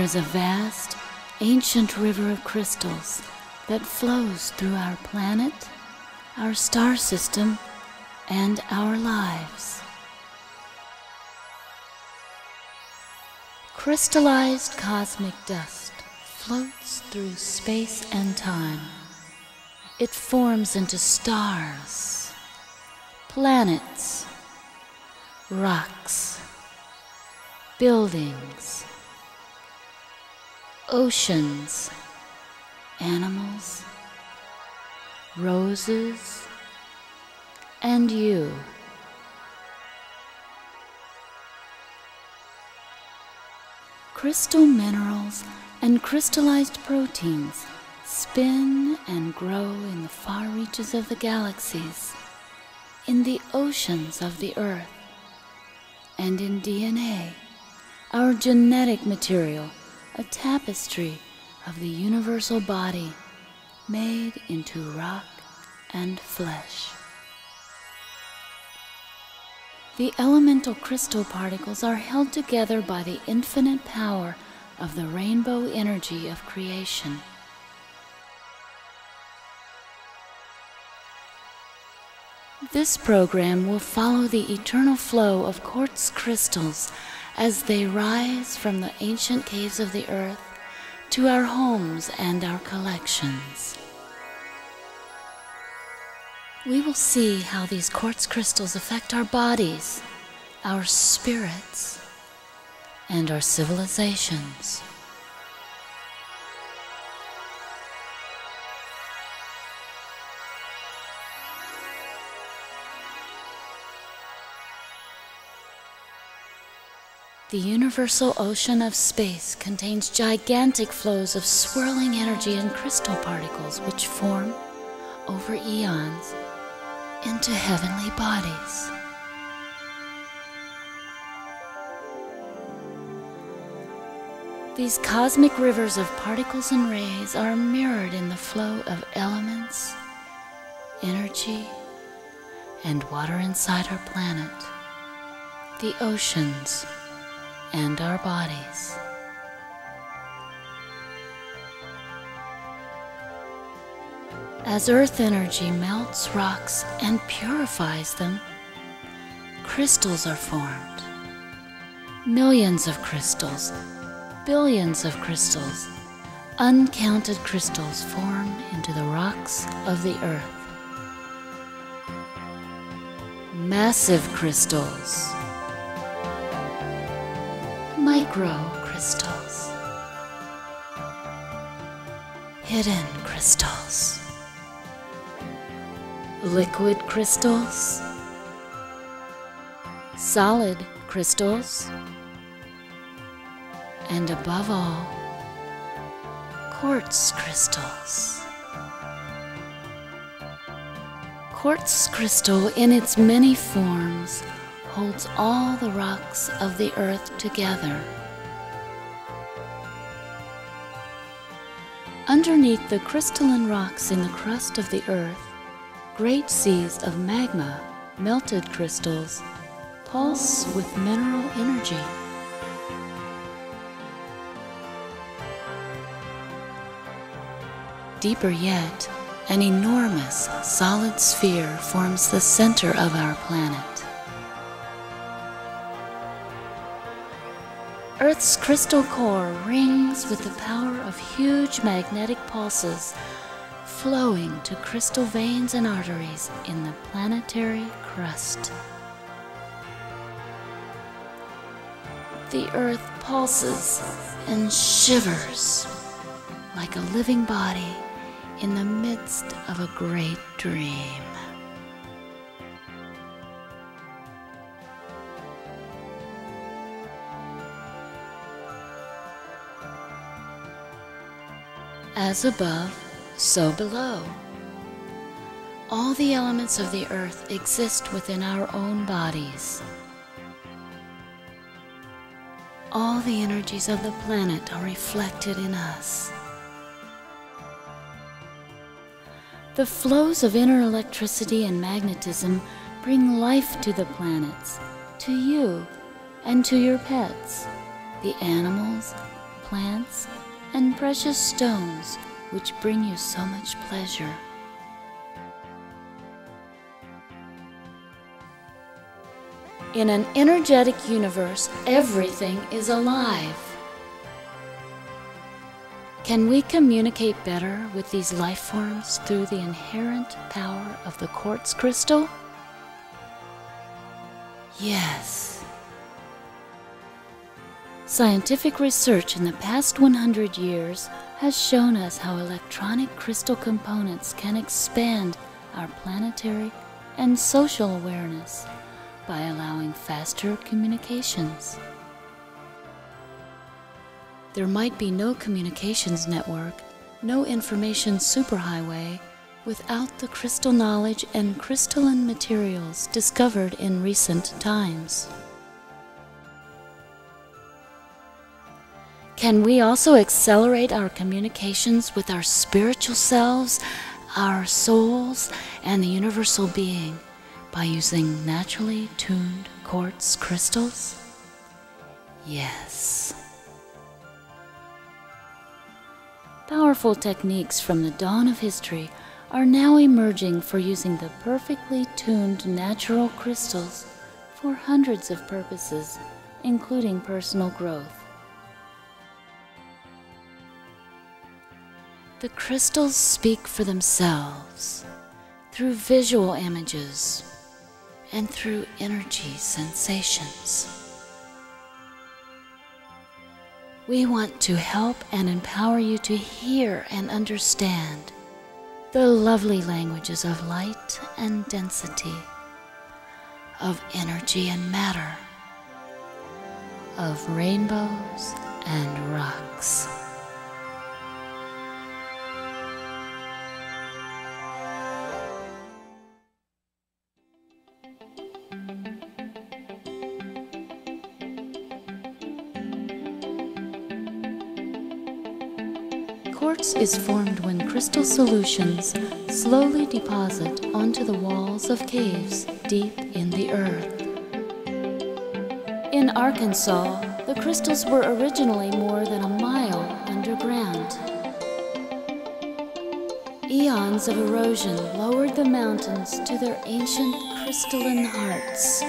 There is a vast, ancient river of crystals that flows through our planet, our star system, and our lives. Crystallized cosmic dust floats through space and time. It forms into stars, planets, rocks, buildings, oceans, animals, roses, and you. Crystal minerals and crystallized proteins spin and grow in the far reaches of the galaxies, in the oceans of the earth, and in DNA, our genetic material, a tapestry of the universal body made into rock and flesh. The elemental crystal particles are held together by the infinite power of the rainbow energy of creation. This program will follow the eternal flow of quartz crystals as they rise from the ancient caves of the earth to our homes and our collections. We will see how these quartz crystals affect our bodies, our spirits, and our civilizations. The universal ocean of space contains gigantic flows of swirling energy and crystal particles which form, over eons, into heavenly bodies. These cosmic rivers of particles and rays are mirrored in the flow of elements, energy, and water inside our planet, the oceans, and our bodies. As earth energy melts rocks and purifies them, crystals are formed. Millions of crystals, billions of crystals, uncounted crystals form into the rocks of the earth. Massive crystals, micro crystals, hidden crystals liquid crystals, solid crystals, and above all, quartz crystals. Quartz crystal, in its many forms, holds all the rocks of the earth together. Underneath the crystalline rocks in the crust of the earth, great seas of magma, melted crystals, pulse with mineral energy. Deeper yet, an enormous solid sphere forms the center of our planet. Earth's crystal core rings with the power of huge magnetic pulses flowing to crystal veins and arteries in the planetary crust. The Earth pulses and shivers like a living body in the midst of a great dream. As above, so below. All the elements of the earth exist within our own bodies. All the energies of the planet are reflected in us. The flows of inner electricity and magnetism bring life to the planets, to you, and to your pets, the animals, plants and precious stones which bring you so much pleasure. In an energetic universe, everything is alive. Can we communicate better with these life forms through the inherent power of the quartz crystal? Yes. Scientific research in the past 100 years has shown us how electronic crystal components can expand our planetary and social awareness by allowing faster communications. There might be no communications network, no information superhighway, without the crystal knowledge and crystalline materials discovered in recent times. Can we also accelerate our communications with our spiritual selves, our souls, and the universal being by using naturally tuned quartz crystals? Yes. Powerful techniques from the dawn of history are now emerging for using the perfectly tuned natural crystals for hundreds of purposes, including personal growth. The crystals speak for themselves through visual images and through energy sensations. We want to help and empower you to hear and understand the lovely languages of light and density, of energy and matter, of rainbows and rocks. Quartz is formed when crystal solutions slowly deposit onto the walls of caves deep in the earth. In Arkansas, the crystals were originally more than a mile underground. Eons of erosion lowered the mountains to their ancient crystalline hearts.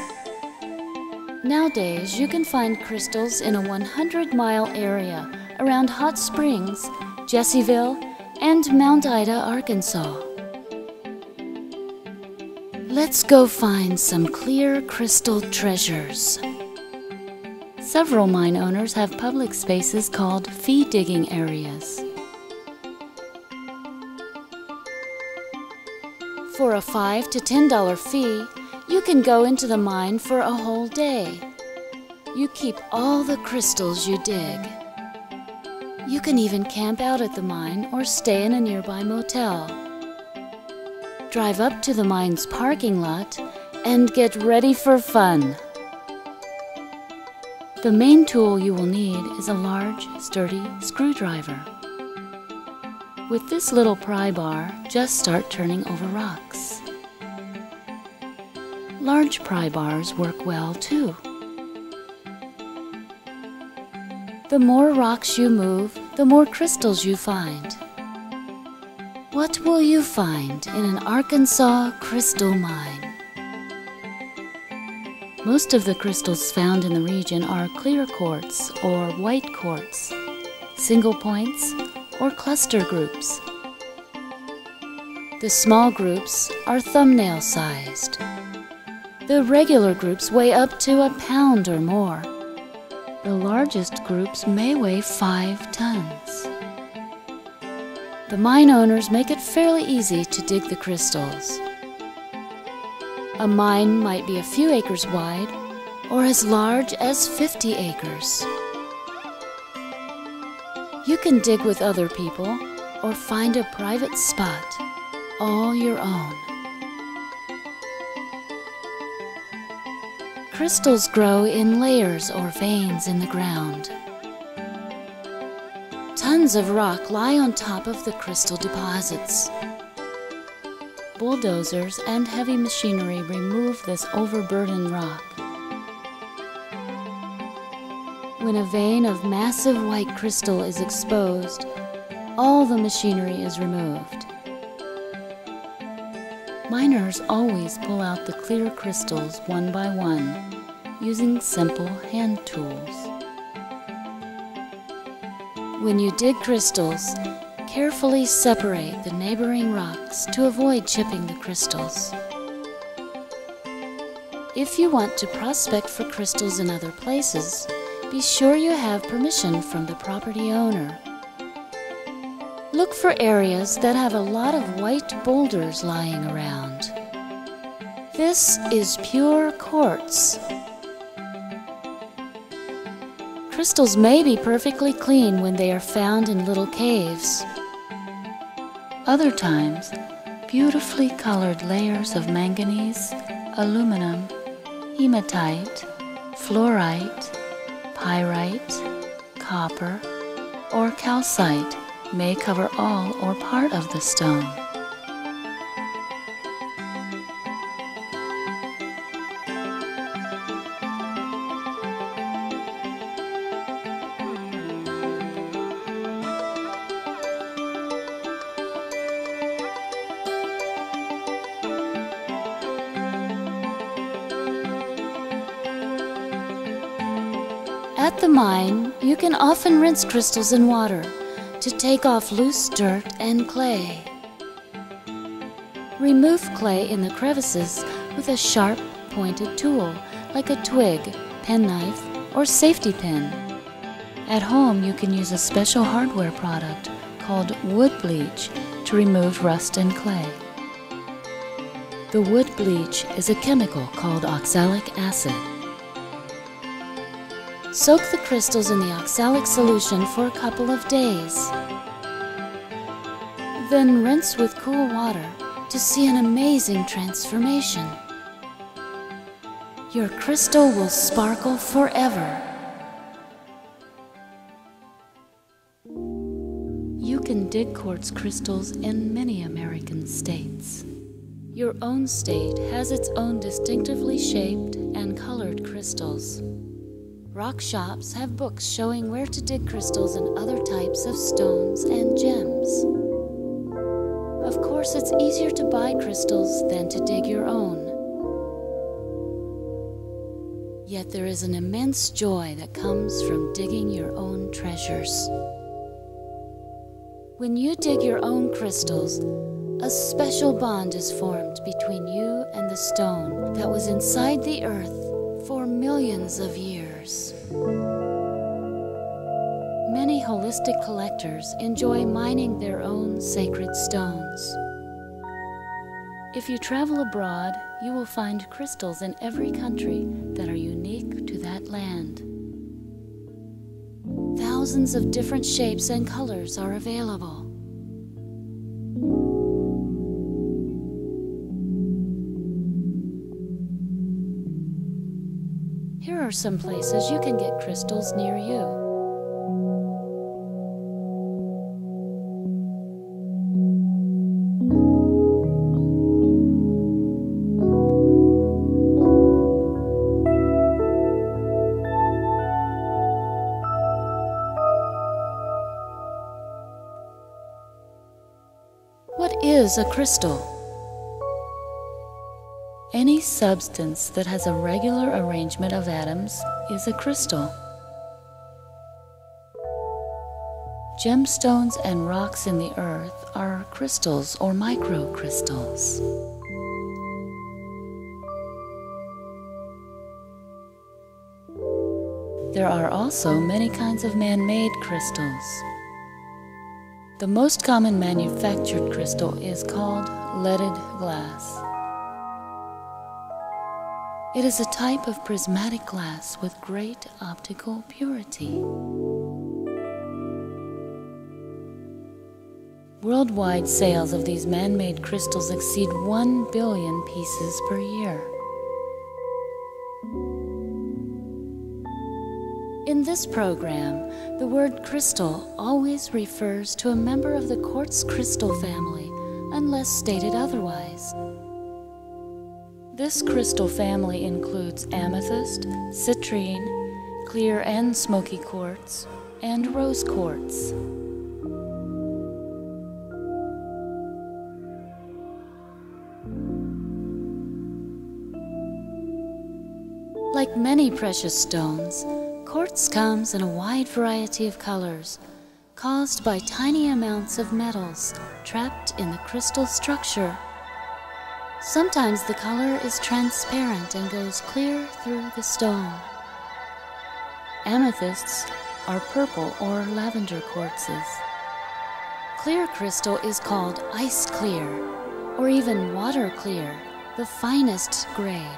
Nowadays, you can find crystals in a 100 mile area around hot springs Jessieville, and Mount Ida, Arkansas. Let's go find some clear crystal treasures. Several mine owners have public spaces called fee digging areas. For a 5 to $10 fee, you can go into the mine for a whole day. You keep all the crystals you dig. You can even camp out at the mine or stay in a nearby motel. Drive up to the mine's parking lot and get ready for fun. The main tool you will need is a large, sturdy screwdriver. With this little pry bar, just start turning over rocks. Large pry bars work well too. The more rocks you move, the more crystals you find. What will you find in an Arkansas crystal mine? Most of the crystals found in the region are clear quartz or white quartz, single points, or cluster groups. The small groups are thumbnail sized. The regular groups weigh up to a pound or more. The largest groups may weigh 5 tons. The mine owners make it fairly easy to dig the crystals. A mine might be a few acres wide or as large as 50 acres. You can dig with other people or find a private spot, all your own. Crystals grow in layers or veins in the ground. Tons of rock lie on top of the crystal deposits. Bulldozers and heavy machinery remove this overburdened rock. when a vein of massive white crystal is exposed, all the machinery is removed. Miners always pull out the clear crystals one by one using simple hand tools. When you dig crystals, carefully separate the neighboring rocks to avoid chipping the crystals. If you want to prospect for crystals in other places, be sure you have permission from the property owner. Look for areas that have a lot of white boulders lying around. This is pure quartz. Crystals may be perfectly clean when they are found in little caves. Other times, beautifully colored layers of manganese, aluminum, hematite, fluorite, pyrite, copper, or calcite may cover all or part of the stone. At the mine, you can often rinse crystals in water to take off loose dirt and clay. Remove clay in the crevices with a sharp, pointed tool like a twig, penknife, or safety pin. At home, you can use a special hardware product called wood bleach to remove rust and clay. The wood bleach is a chemical called oxalic acid. Soak the crystals in the oxalic solution for a couple of days. Then rinse with cool water to see an amazing transformation. Your crystal will sparkle forever. You can dig quartz crystals in many American states. Your own state has its own distinctively shaped and colored crystals. Rock shops have books showing where to dig crystals and other types of stones and gems. Of course, it's easier to buy crystals than to dig your own. Yet there is an immense joy that comes from digging your own treasures. When you dig your own crystals, a special bond is formed between you and the stone that was inside the earth for millions of years. Many holistic collectors enjoy mining their own sacred stones. If you travel abroad, you will find crystals in every country that are unique to that land. Thousands of different shapes and colors are available. Are some places you can get crystals near you. What is a crystal? Any substance that has a regular arrangement of atoms is a crystal. Gemstones and rocks in the earth are crystals or microcrystals. There are also many kinds of man made crystals. The most common manufactured crystal is called leaded glass. It is a type of prismatic glass with great optical purity. Worldwide sales of these man made crystals exceed 1 billion pieces per year. In this program, the word crystal always refers to a member of the quartz crystal family, unless stated otherwise. This crystal family includes amethyst, citrine, clear and smoky quartz, and rose quartz. Like many precious stones, quartz comes in a wide variety of colors, caused by tiny amounts of metals trapped in the crystal structure. Sometimes the color is transparent and goes clear through the stone. Amethysts are purple or lavender quartzes. Clear crystal is called ice clear or even water clear, the finest grade.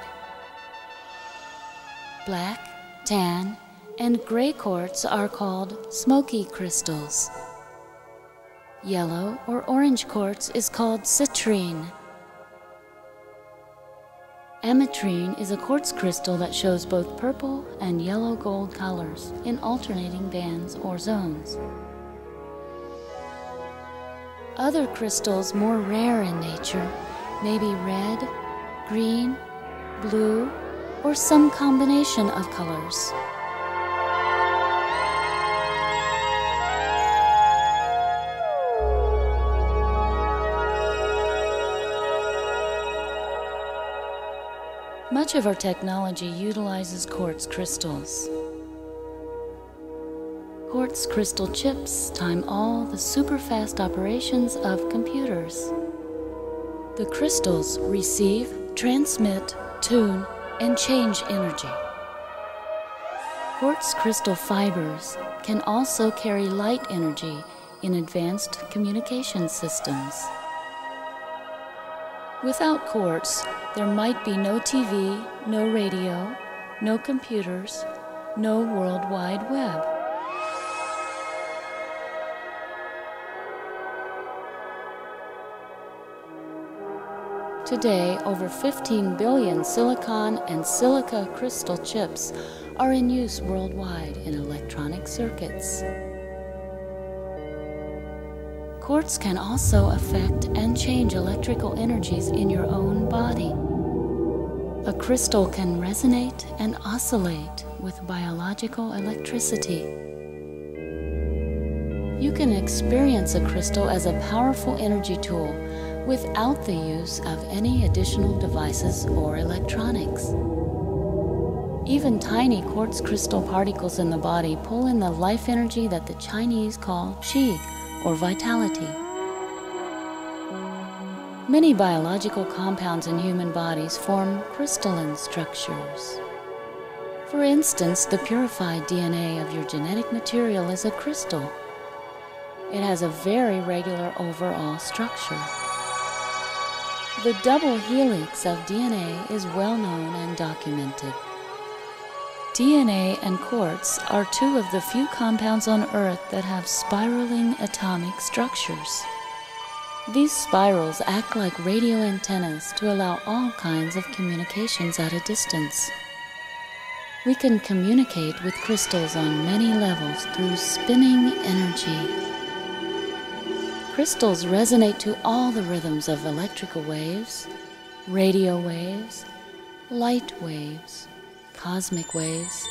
Black, tan, and gray quartz are called smoky crystals. Yellow or orange quartz is called citrine. Ametrine is a quartz crystal that shows both purple and yellow gold colors in alternating bands or zones. Other crystals more rare in nature may be red, green, blue, or some combination of colors. Much of our technology utilizes quartz crystals. Quartz crystal chips time all the super fast operations of computers. The crystals receive, transmit, tune, and change energy. Quartz crystal fibers can also carry light energy in advanced communication systems. Without quartz, there might be no TV, no radio, no computers, no World Wide Web. Today, over 15 billion silicon and silica crystal chips are in use worldwide in electronic circuits. Quartz can also affect and change electrical energies in your own body. A crystal can resonate and oscillate with biological electricity. You can experience a crystal as a powerful energy tool without the use of any additional devices or electronics. Even tiny quartz crystal particles in the body pull in the life energy that the Chinese call qi, or vitality. Many biological compounds in human bodies form crystalline structures. For instance, the purified DNA of your genetic material is a crystal. It has a very regular overall structure. The double helix of DNA is well known and documented. DNA and quartz are two of the few compounds on Earth that have spiraling atomic structures. These spirals act like radio antennas to allow all kinds of communications at a distance. We can communicate with crystals on many levels through spinning energy. Crystals resonate to all the rhythms of electrical waves, radio waves, light waves, cosmic waves,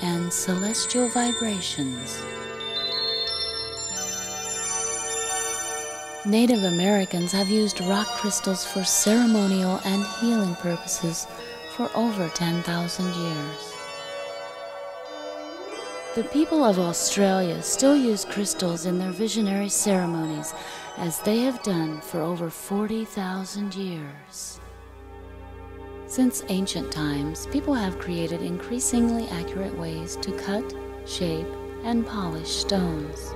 and celestial vibrations. Native Americans have used rock crystals for ceremonial and healing purposes for over 10,000 years. The people of Australia still use crystals in their visionary ceremonies as they have done for over 40,000 years. Since ancient times, people have created increasingly accurate ways to cut, shape, and polish stones.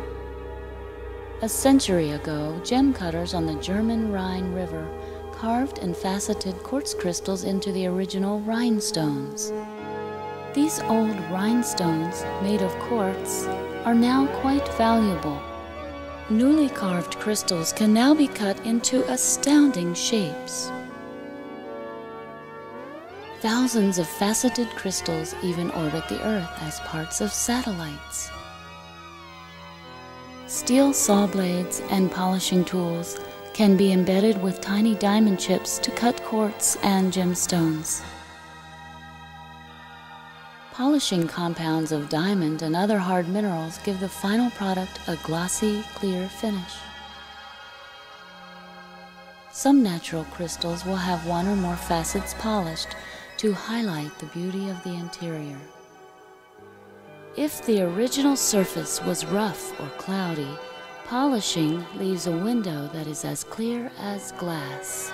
A century ago, gem cutters on the German Rhine River carved and faceted quartz crystals into the original rhinestones. These old rhinestones, made of quartz, are now quite valuable. Newly carved crystals can now be cut into astounding shapes. Thousands of faceted crystals even orbit the Earth as parts of satellites. Steel saw blades and polishing tools can be embedded with tiny diamond chips to cut quartz and gemstones. Polishing compounds of diamond and other hard minerals give the final product a glossy, clear finish. Some natural crystals will have one or more facets polished to highlight the beauty of the interior. If the original surface was rough or cloudy, polishing leaves a window that is as clear as glass.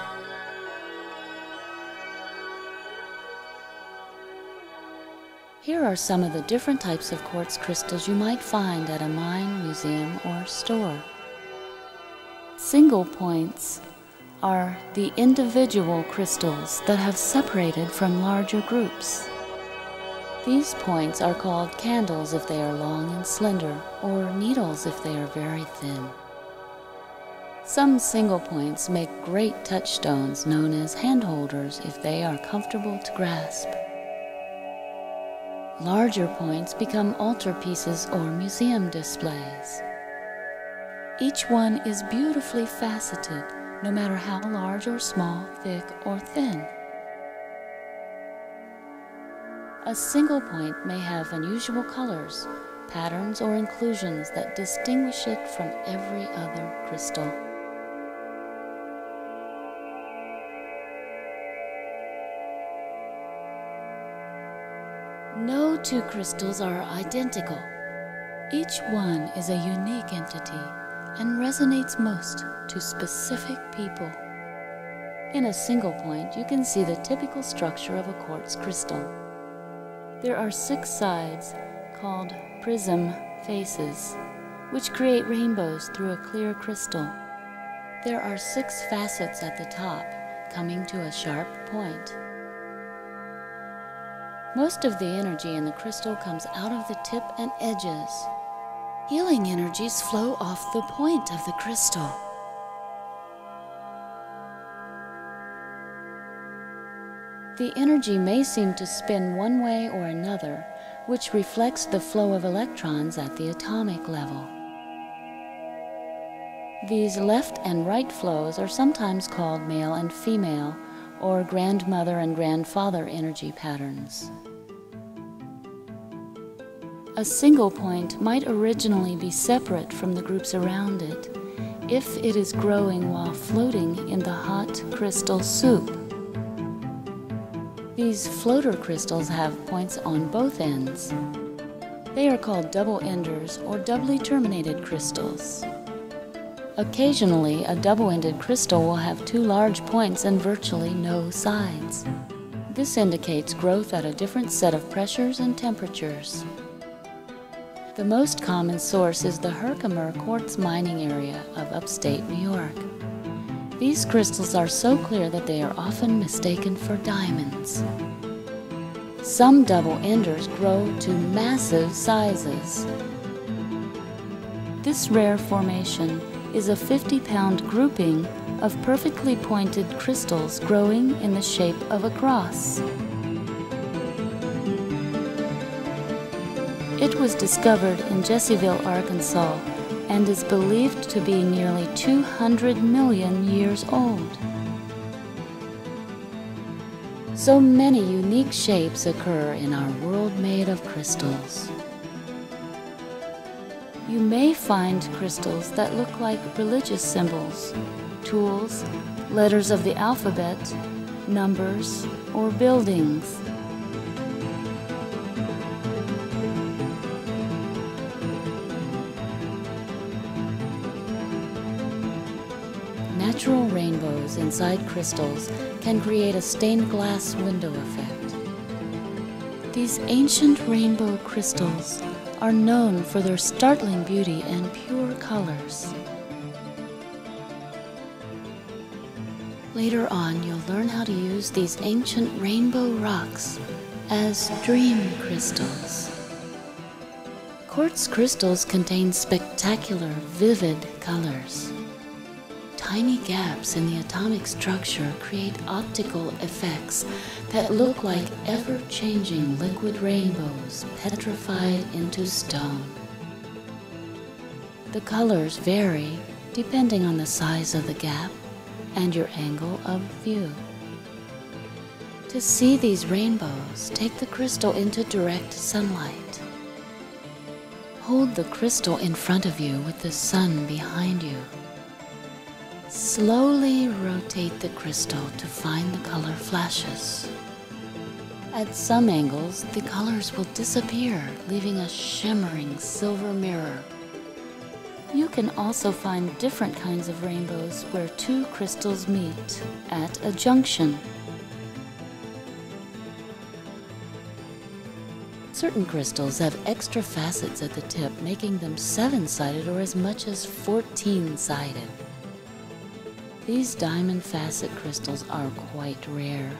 Here are some of the different types of quartz crystals you might find at a mine, museum, or store. Single points are the individual crystals that have separated from larger groups. These points are called candles if they are long and slender, or needles if they are very thin. Some single points make great touchstones known as handholders if they are comfortable to grasp. Larger points become altarpieces or museum displays. Each one is beautifully faceted, no matter how large or small, thick or thin. A single point may have unusual colors, patterns, or inclusions that distinguish it from every other crystal. No two crystals are identical. Each one is a unique entity and resonates most to specific people. In a single point, you can see the typical structure of a quartz crystal. There are six sides called prism faces, which create rainbows through a clear crystal. There are six facets at the top, coming to a sharp point. Most of the energy in the crystal comes out of the tip and edges. Healing energies flow off the point of the crystal. The energy may seem to spin one way or another, which reflects the flow of electrons at the atomic level. These left and right flows are sometimes called male and female, or grandmother and grandfather energy patterns. A single point might originally be separate from the groups around it if it is growing while floating in the hot crystal soup. These floater crystals have points on both ends. They are called double enders or doubly terminated crystals. Occasionally, a double-ended crystal will have two large points and virtually no sides. This indicates growth at a different set of pressures and temperatures. The most common source is the Herkimer quartz mining area of upstate New York. These crystals are so clear that they are often mistaken for diamonds. Some double enders grow to massive sizes. This rare formation is a 50 pound grouping of perfectly pointed crystals growing in the shape of a cross. Was discovered in Jessieville, Arkansas, and is believed to be nearly 200 million years old. So many unique shapes occur in our world made of crystals. You may find crystals that look like religious symbols, tools, letters of the alphabet, numbers, or buildings. Natural rainbows inside crystals can create a stained glass window effect. These ancient rainbow crystals are known for their startling beauty and pure colors. Later on, you'll learn how to use these ancient rainbow rocks as dream crystals. Quartz crystals contain spectacular, vivid colors. Tiny gaps in the atomic structure create optical effects that look like ever-changing liquid rainbows petrified into stone. The colors vary depending on the size of the gap and your angle of view. To see these rainbows, take the crystal into direct sunlight. Hold the crystal in front of you with the sun behind you. Slowly rotate the crystal to find the color flashes. At some angles, the colors will disappear, leaving a shimmering silver mirror. You can also find different kinds of rainbows where two crystals meet at a junction. Certain crystals have extra facets at the tip, making them seven-sided or as much as 14-sided. These diamond facet crystals are quite rare.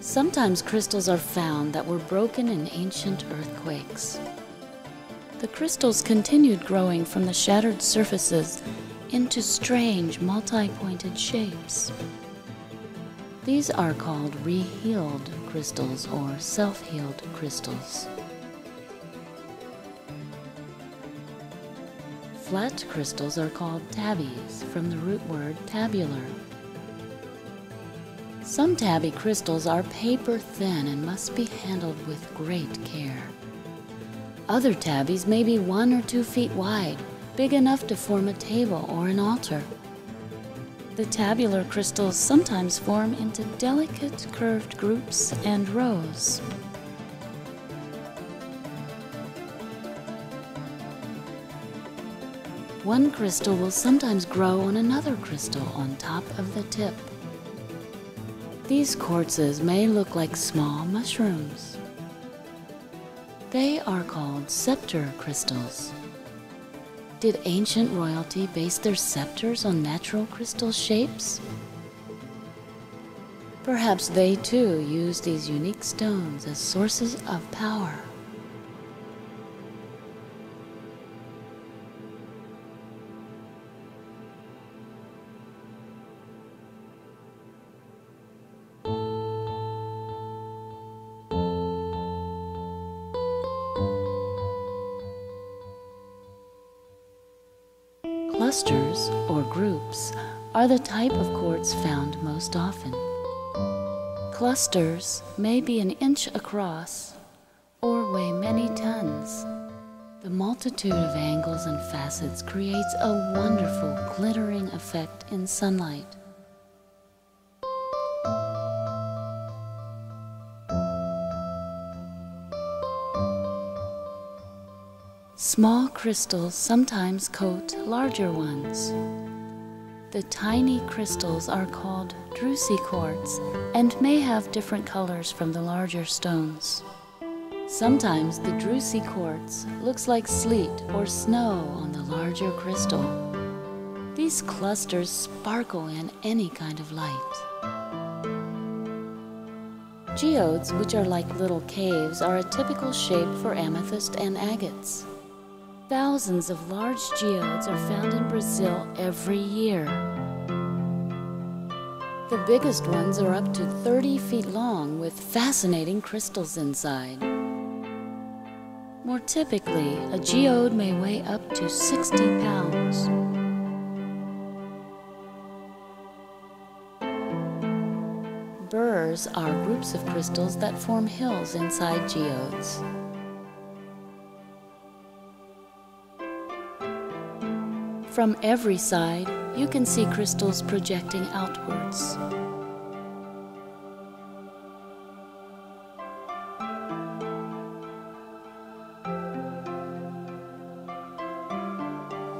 Sometimes crystals are found that were broken in ancient earthquakes. The crystals continued growing from the shattered surfaces into strange multi-pointed shapes. These are called rehealed crystals or self-healed crystals. Flat crystals are called tabbies from the root word tabular. Some tabby crystals are paper thin and must be handled with great care. Other tabbies may be one or two feet wide, big enough to form a table or an altar. The tabular crystals sometimes form into delicate curved groups and rows. One crystal will sometimes grow on another crystal on top of the tip. These quartzes may look like small mushrooms. They are called scepter crystals. Did ancient royalty base their scepters on natural crystal shapes? Perhaps they too used these unique stones as sources of power. Clusters, or groups, are the type of quartz found most often. Clusters may be an inch across or weigh many tons. The multitude of angles and facets creates a wonderful glittering effect in sunlight. Small crystals sometimes coat larger ones. The tiny crystals are called druzy quartz and may have different colors from the larger stones. Sometimes the druzy quartz looks like sleet or snow on the larger crystal. These clusters sparkle in any kind of light. Geodes, which are like little caves, are a typical shape for amethyst and agates. Thousands of large geodes are found in Brazil every year. The biggest ones are up to 30 feet long with fascinating crystals inside. More typically, a geode may weigh up to 60 pounds. Burrs are groups of crystals that form hills inside geodes. From every side, you can see crystals projecting outwards.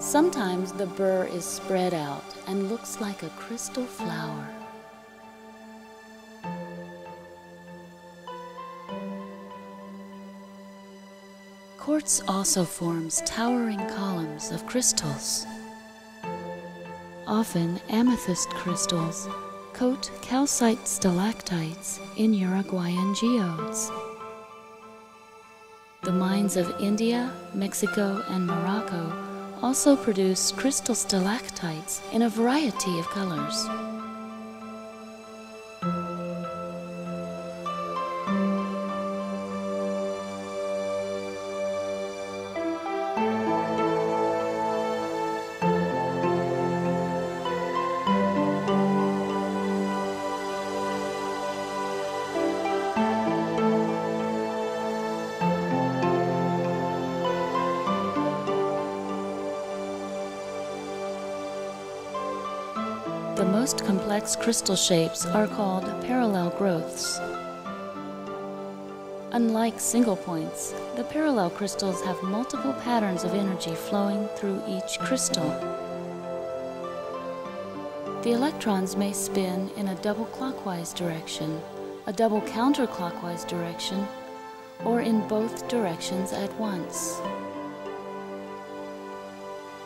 Sometimes the burr is spread out and looks like a crystal flower. Quartz also forms towering columns of crystals. Often, amethyst crystals coat calcite stalactites in Uruguayan geodes. The mines of India, Mexico, and Morocco also produce crystal stalactites in a variety of colors. Complex crystal shapes are called parallel growths. Unlike single points, the parallel crystals have multiple patterns of energy flowing through each crystal. The electrons may spin in a double clockwise direction, a double counterclockwise direction, or in both directions at once.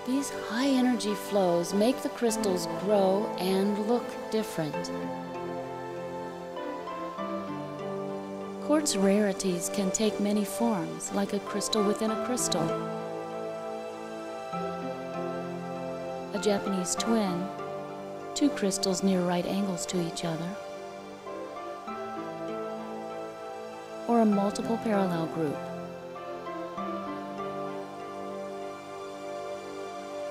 These high energy flows make the crystals grow and look different. Quartz rarities can take many forms, like a crystal within a crystal. A Japanese twin, two crystals near right angles to each other, or a multiple parallel group.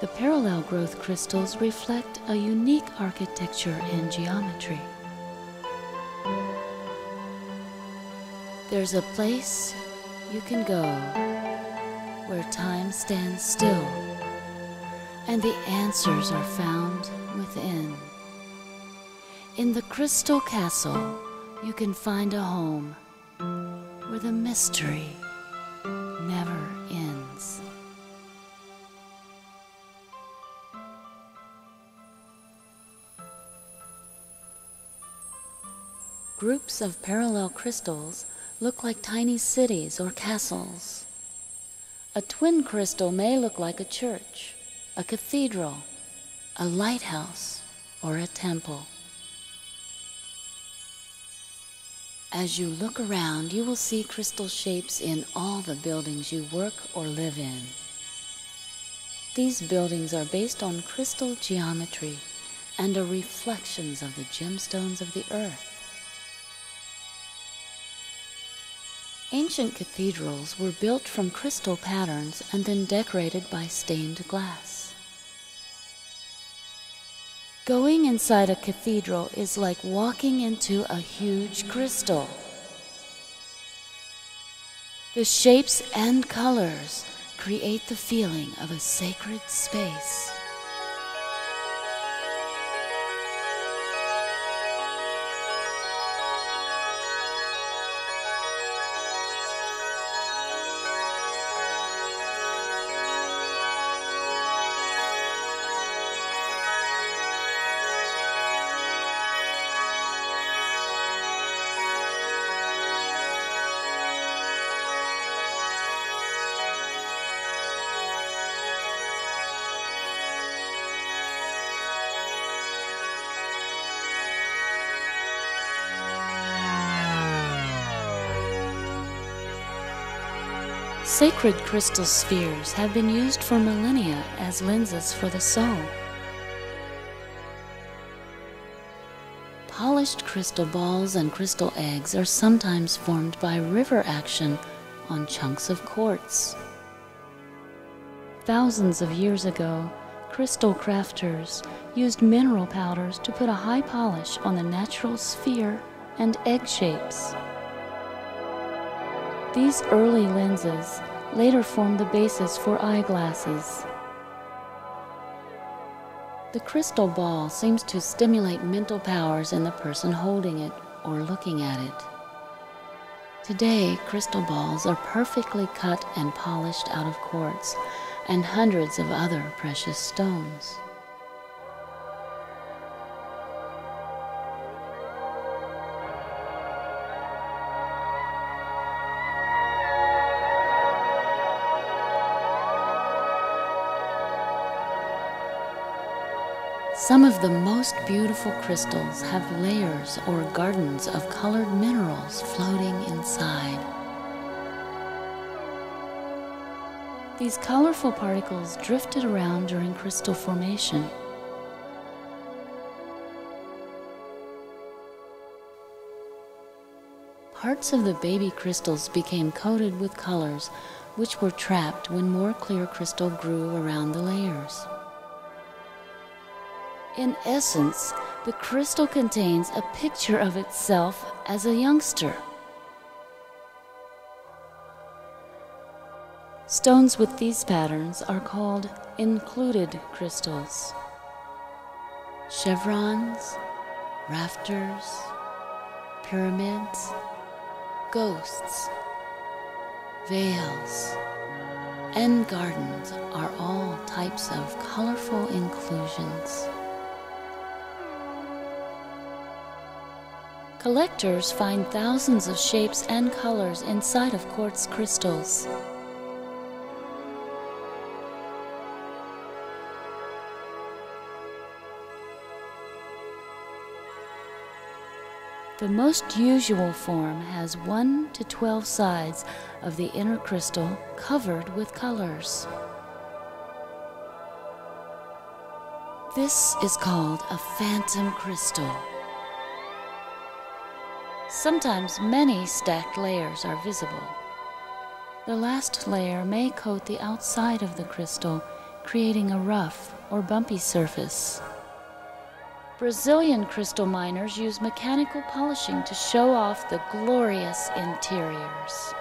The parallel growth crystals reflect a unique architecture and geometry. There's a place you can go where time stands still and the answers are found within. In the Crystal Castle, you can find a home where the mystery Groups of parallel crystals look like tiny cities or castles. A twin crystal may look like a church, a cathedral, a lighthouse, or a temple. As you look around, you will see crystal shapes in all the buildings you work or live in. These buildings are based on crystal geometry and are reflections of the gemstones of the earth. Ancient cathedrals were built from crystal patterns and then decorated by stained glass. Going inside a cathedral is like walking into a huge crystal. The shapes and colors create the feeling of a sacred space. Sacred crystal spheres have been used for millennia as lenses for the soul. Polished crystal balls and crystal eggs are sometimes formed by river action on chunks of quartz. Thousands of years ago, crystal crafters used mineral powders to put a high polish on the natural sphere and egg shapes. These early lenses later formed the basis for eyeglasses. The crystal ball seems to stimulate mental powers in the person holding it or looking at it. Today, crystal balls are perfectly cut and polished out of quartz and hundreds of other precious stones. Some of the most beautiful crystals have layers or gardens of colored minerals floating inside. These colorful particles drifted around during crystal formation. Parts of the baby crystals became coated with colors which were trapped when more clear crystal grew around the layers. In essence, the crystal contains a picture of itself as a youngster. Stones with these patterns are called included crystals. chevrons, rafters, pyramids, ghosts, veils, and gardens are all types of colorful inclusions. Collectors find thousands of shapes and colors inside of quartz crystals. The most usual form has 1 to 12 sides of the inner crystal covered with colors. This is called a phantom crystal. Sometimes many stacked layers are visible. The last layer may coat the outside of the crystal, creating a rough or bumpy surface. Brazilian crystal miners use mechanical polishing to show off the glorious interiors.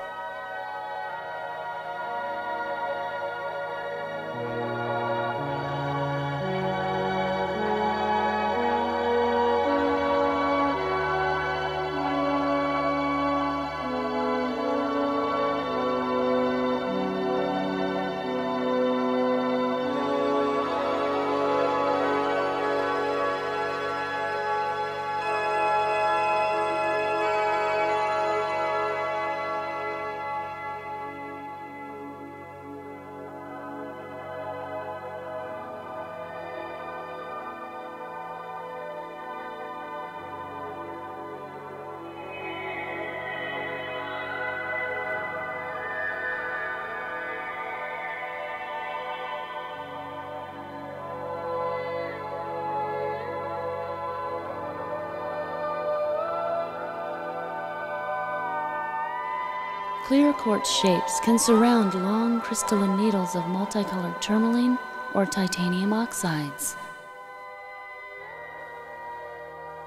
Clear quartz shapes can surround long crystalline needles of multicolored tourmaline or titanium oxides.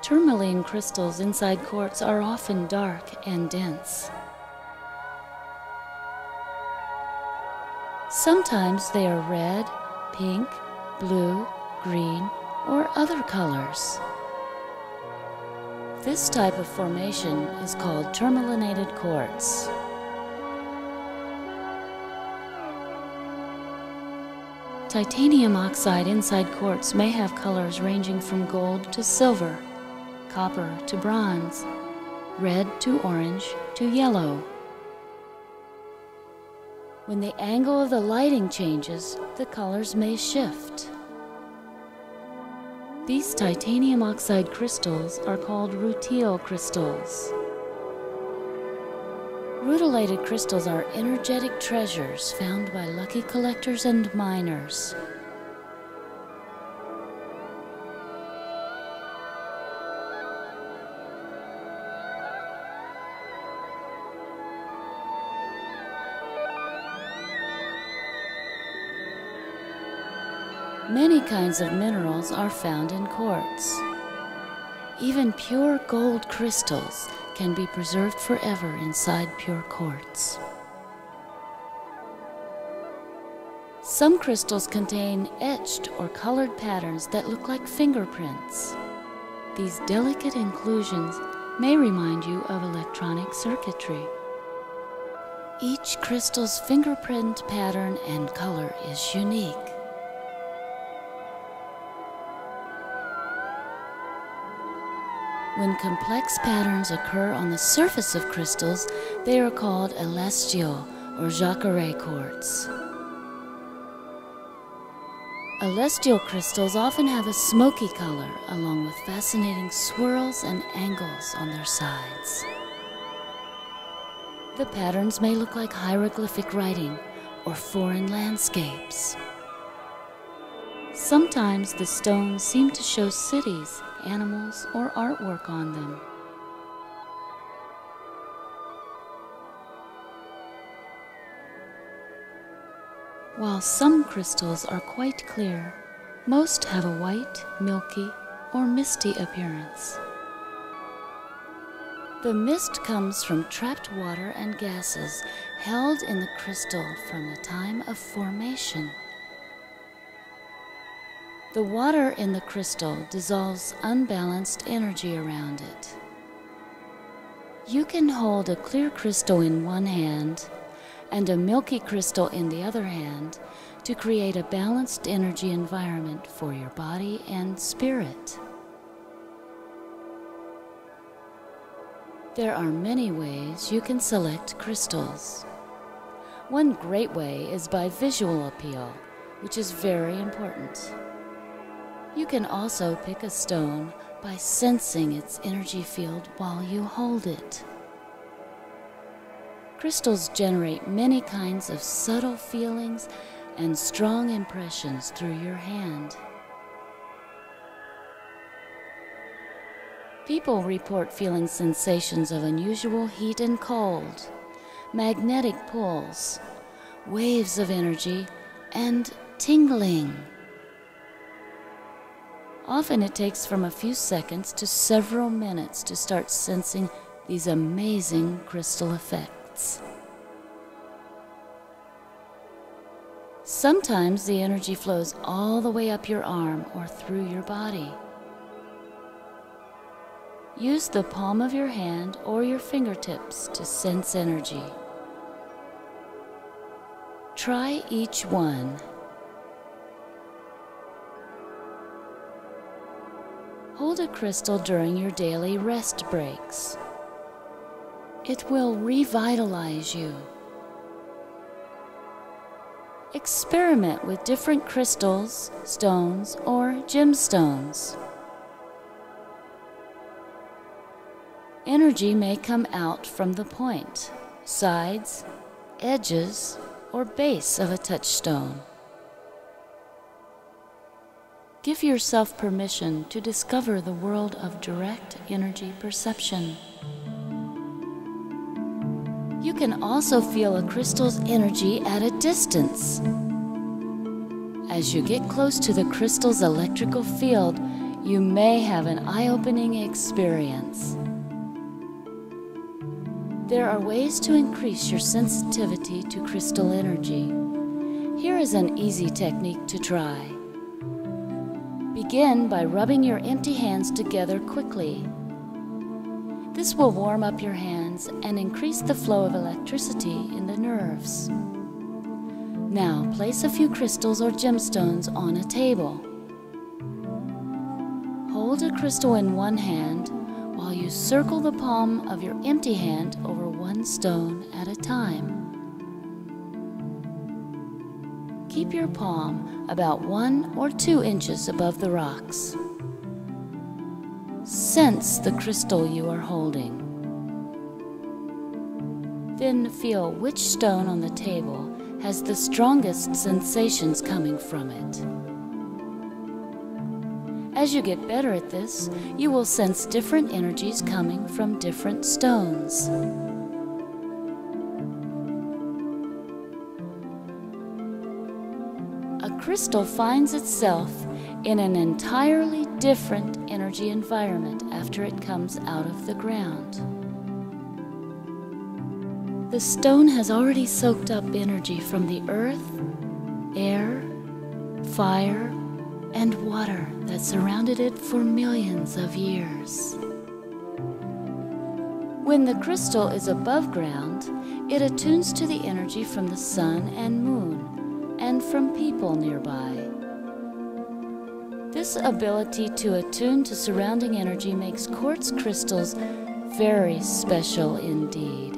Tourmaline crystals inside quartz are often dark and dense. Sometimes they are red, pink, blue, green, or other colors. This type of formation is called tourmalinated quartz. Titanium oxide inside quartz may have colors ranging from gold to silver, copper to bronze, red to orange to yellow. When the angle of the lighting changes, the colors may shift. These titanium oxide crystals are called rutile crystals. Rutilated crystals are energetic treasures found by lucky collectors and miners. Many kinds of minerals are found in quartz. Even pure gold crystals can be preserved forever inside pure quartz. Some crystals contain etched or colored patterns that look like fingerprints. These delicate inclusions may remind you of electronic circuitry. Each crystal's fingerprint pattern and color is unique. When complex patterns occur on the surface of crystals, they are called elestial or jacare quartz. Elestial crystals often have a smoky color along with fascinating swirls and angles on their sides. The patterns may look like hieroglyphic writing or foreign landscapes. Sometimes the stones seem to show cities animals, or artwork on them. While some crystals are quite clear, most have a white, milky, or misty appearance. The mist comes from trapped water and gases held in the crystal from the time of formation. The water in the crystal dissolves unbalanced energy around it. You can hold a clear crystal in one hand and a milky crystal in the other hand to create a balanced energy environment for your body and spirit. There are many ways you can select crystals. One great way is by visual appeal, which is very important. You can also pick a stone by sensing its energy field while you hold it. Crystals generate many kinds of subtle feelings and strong impressions through your hand. People report feeling sensations of unusual heat and cold, magnetic pulls, waves of energy, and tingling. Often it takes from a few seconds to several minutes to start sensing these amazing crystal effects. Sometimes the energy flows all the way up your arm or through your body. Use the palm of your hand or your fingertips to sense energy. Try each one. Hold a crystal during your daily rest breaks. It will revitalize you. Experiment with different crystals, stones, or gemstones. Energy may come out from the point, sides, edges, or base of a touchstone. Give yourself permission to discover the world of direct energy perception. You can also feel a crystal's energy at a distance. As you get close to the crystal's electrical field, you may have an eye opening experience. There are ways to increase your sensitivity to crystal energy. Here is an easy technique to try. Begin by rubbing your empty hands together quickly. This will warm up your hands and increase the flow of electricity in the nerves. Now place a few crystals or gemstones on a table. Hold a crystal in one hand while you circle the palm of your empty hand over one stone at a time. Keep your palm about one or two inches above the rocks. Sense the crystal you are holding. Then feel which stone on the table has the strongest sensations coming from it. As you get better at this, you will sense different energies coming from different stones. Crystal finds itself in an entirely different energy environment after it comes out of the ground. The stone has already soaked up energy from the earth, air, fire, and water that surrounded it for millions of years. When the crystal is above ground, it attunes to the energy from the sun and moon and from people nearby. This ability to attune to surrounding energy makes quartz crystals very special indeed.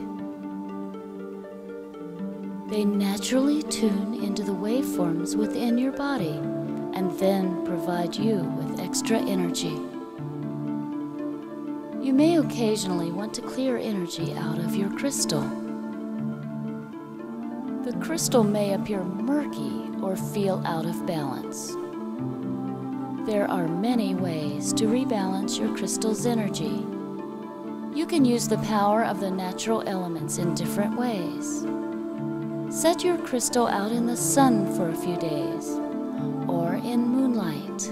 They naturally tune into the waveforms within your body and then provide you with extra energy. You may occasionally want to clear energy out of your crystal. Crystal may appear murky or feel out of balance. There are many ways to rebalance your crystal's energy. You can use the power of the natural elements in different ways. Set your crystal out in the sun for a few days or in moonlight.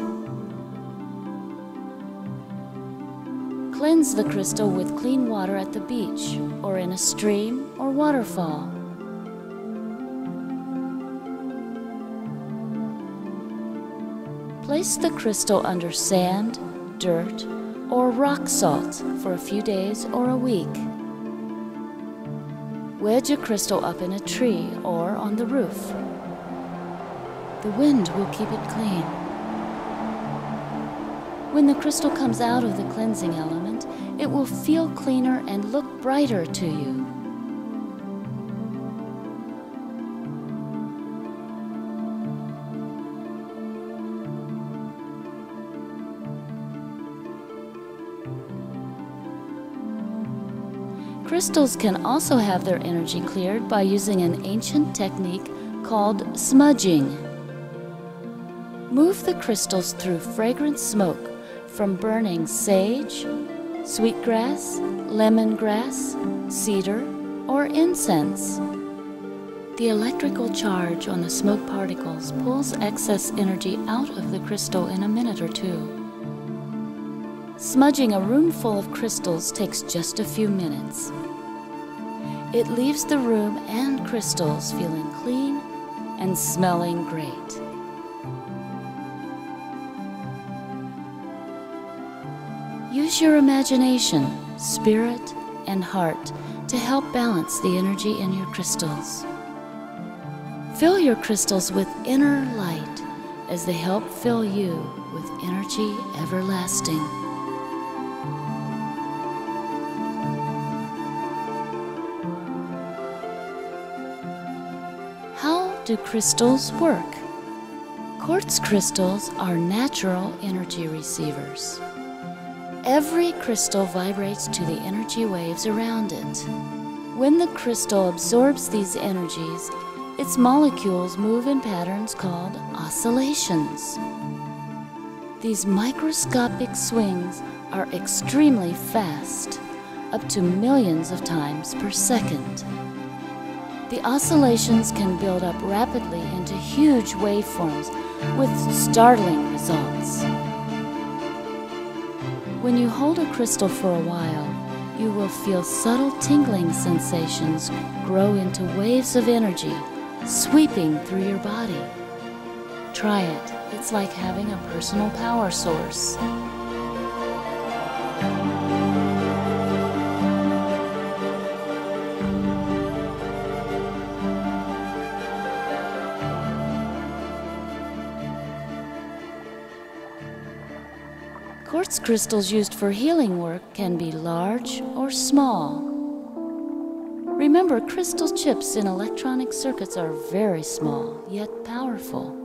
Cleanse the crystal with clean water at the beach or in a stream or waterfall. Place the crystal under sand, dirt, or rock salt for a few days or a week. Wedge a crystal up in a tree or on the roof. The wind will keep it clean. When the crystal comes out of the cleansing element, it will feel cleaner and look brighter to you. Crystals can also have their energy cleared by using an ancient technique called smudging. Move the crystals through fragrant smoke from burning sage, sweetgrass, lemongrass, cedar, or incense. The electrical charge on the smoke particles pulls excess energy out of the crystal in a minute or two. Smudging a room full of crystals takes just a few minutes. It leaves the room and crystals feeling clean and smelling great. Use your imagination, spirit, and heart to help balance the energy in your crystals. Fill your crystals with inner light as they help fill you with energy everlasting. Do crystals work? Quartz crystals are natural energy receivers. Every crystal vibrates to the energy waves around it. When the crystal absorbs these energies, its molecules move in patterns called oscillations. These microscopic swings are extremely fast, up to millions of times per second. The oscillations can build up rapidly into huge waveforms with startling results. When you hold a crystal for a while, you will feel subtle tingling sensations grow into waves of energy sweeping through your body. Try it. It's like having a personal power source. Crystals used for healing work can be large or small. Remember, crystal chips in electronic circuits are very small, yet powerful.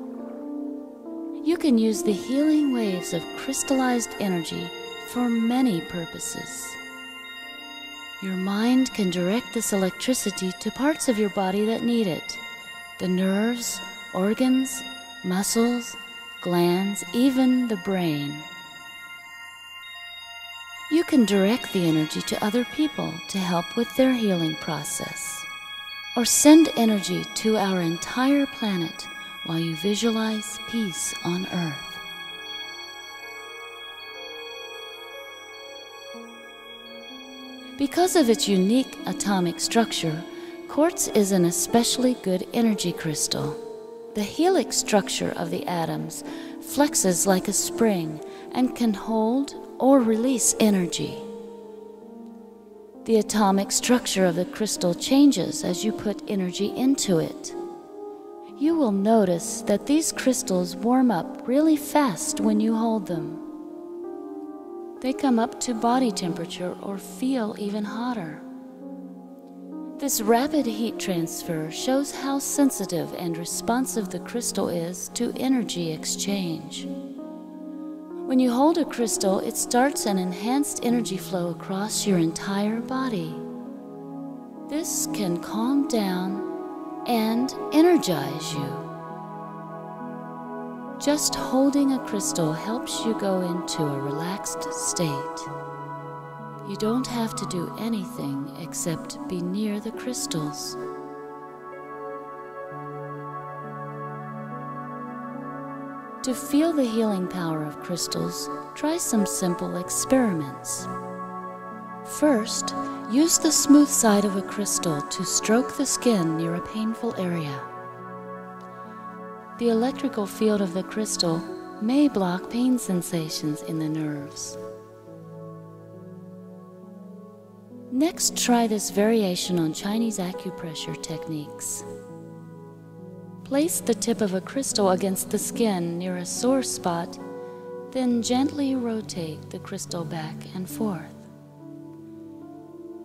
You can use the healing waves of crystallized energy for many purposes. Your mind can direct this electricity to parts of your body that need it the nerves, organs, muscles, glands, even the brain. You can direct the energy to other people to help with their healing process. Or send energy to our entire planet while you visualize peace on Earth. Because of its unique atomic structure, quartz is an especially good energy crystal. The helix structure of the atoms flexes like a spring and can hold or release energy. The atomic structure of the crystal changes as you put energy into it. You will notice that these crystals warm up really fast when you hold them. They come up to body temperature or feel even hotter. This rapid heat transfer shows how sensitive and responsive the crystal is to energy exchange. When you hold a crystal, it starts an enhanced energy flow across your entire body. This can calm down and energize you. Just holding a crystal helps you go into a relaxed state. You don't have to do anything except be near the crystals. To feel the healing power of crystals, try some simple experiments. First, use the smooth side of a crystal to stroke the skin near a painful area. The electrical field of the crystal may block pain sensations in the nerves. Next, try this variation on Chinese acupressure techniques. Place the tip of a crystal against the skin near a sore spot, then gently rotate the crystal back and forth.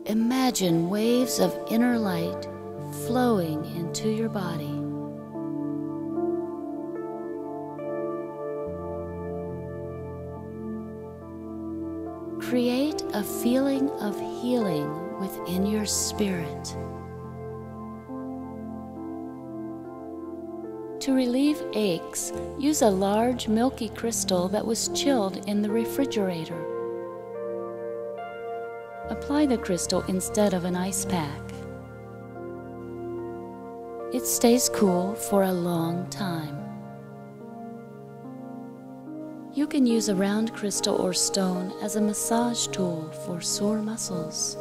Imagine waves of inner light flowing into your body. Create a feeling of healing within your spirit. To relieve aches, use a large milky crystal that was chilled in the refrigerator. Apply the crystal instead of an ice pack. It stays cool for a long time. You can use a round crystal or stone as a massage tool for sore muscles.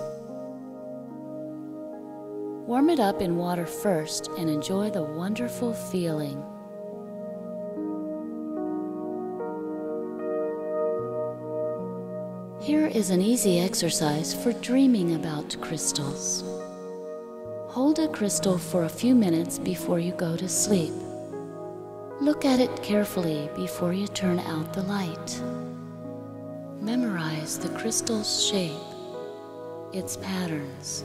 Warm it up in water first and enjoy the wonderful feeling. Here is an easy exercise for dreaming about crystals. Hold a crystal for a few minutes before you go to sleep. Look at it carefully before you turn out the light. Memorize the crystal's shape, its patterns,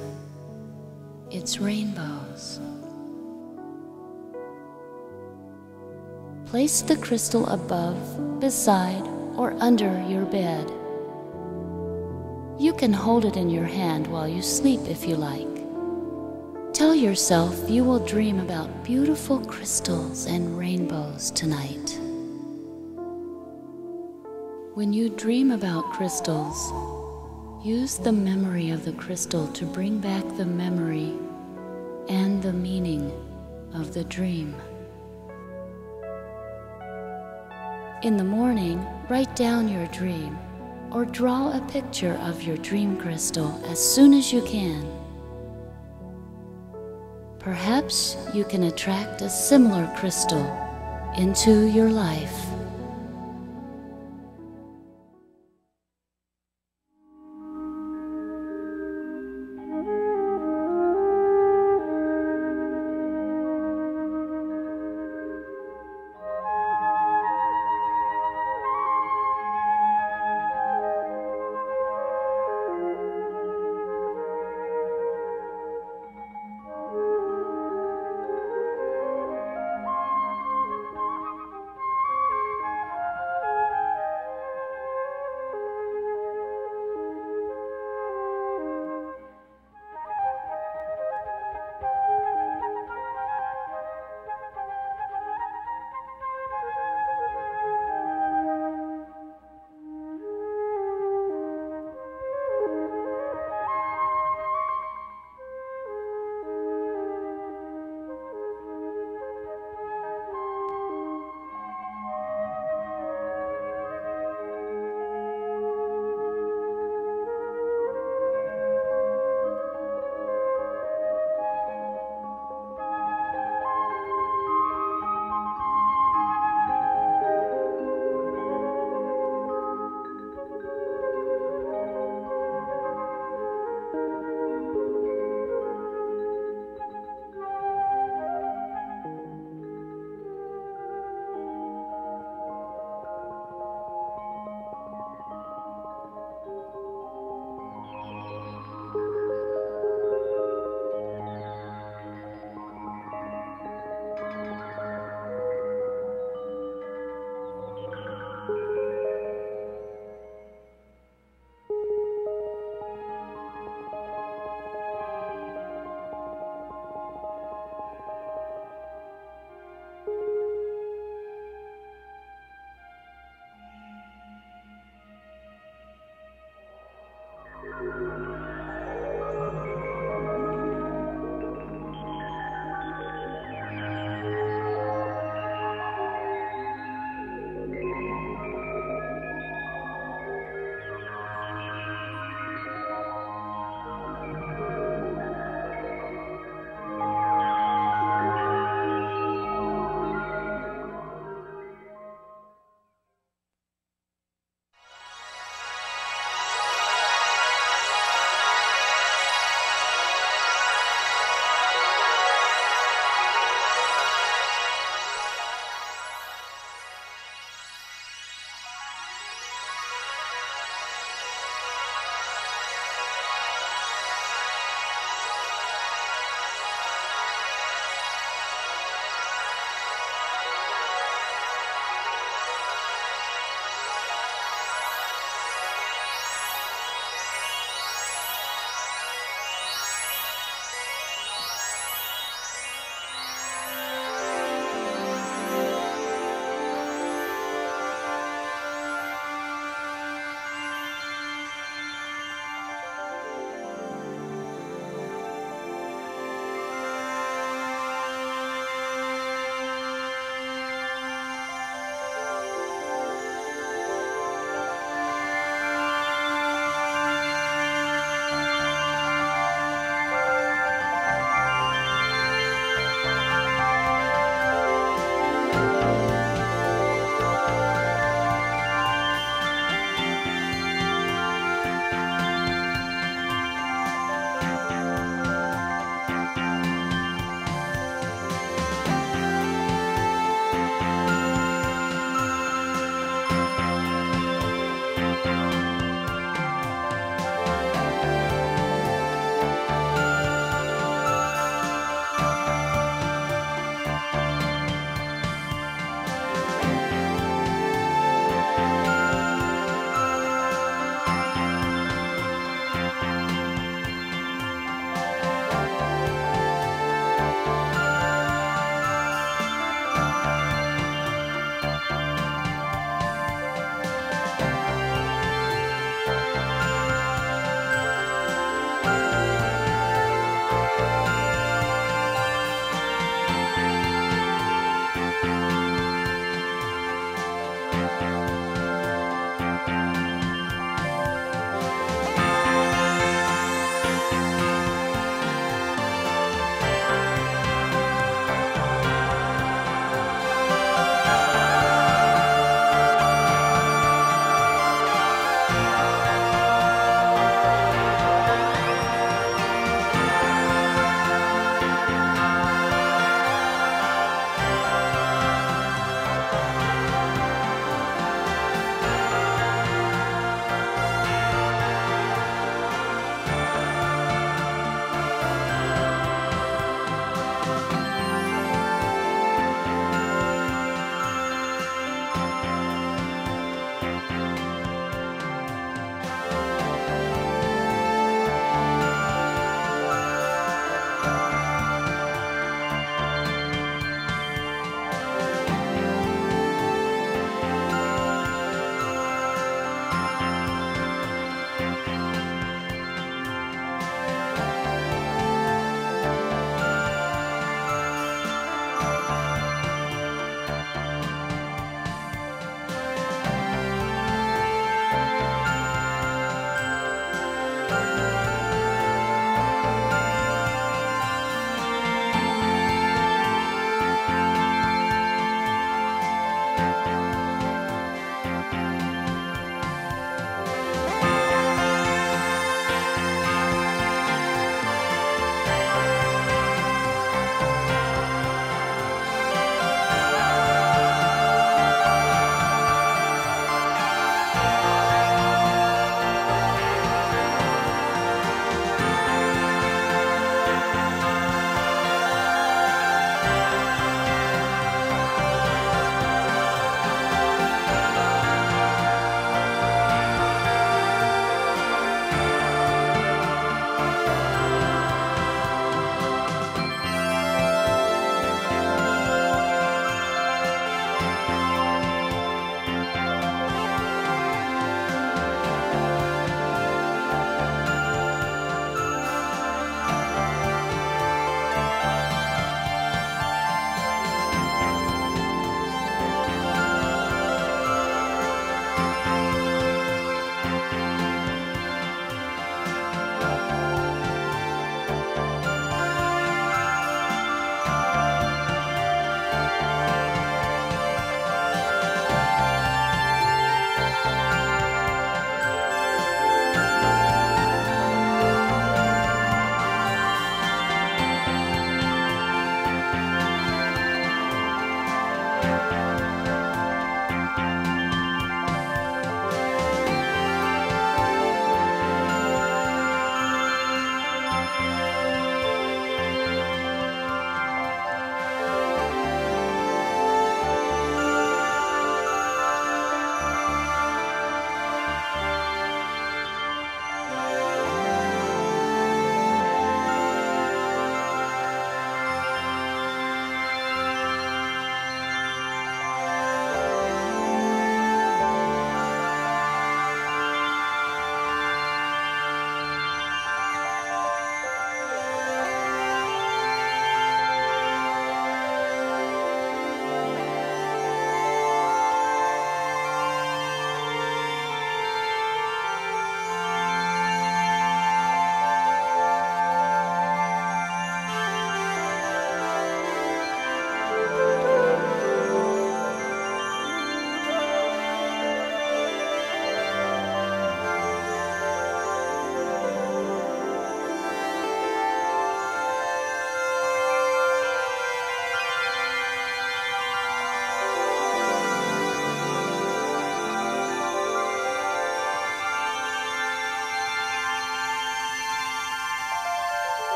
its rainbows. Place the crystal above, beside, or under your bed. You can hold it in your hand while you sleep if you like. Tell yourself you will dream about beautiful crystals and rainbows tonight. When you dream about crystals, use the memory of the crystal to bring back the memory and the meaning of the dream. In the morning, write down your dream or draw a picture of your dream crystal as soon as you can. Perhaps you can attract a similar crystal into your life.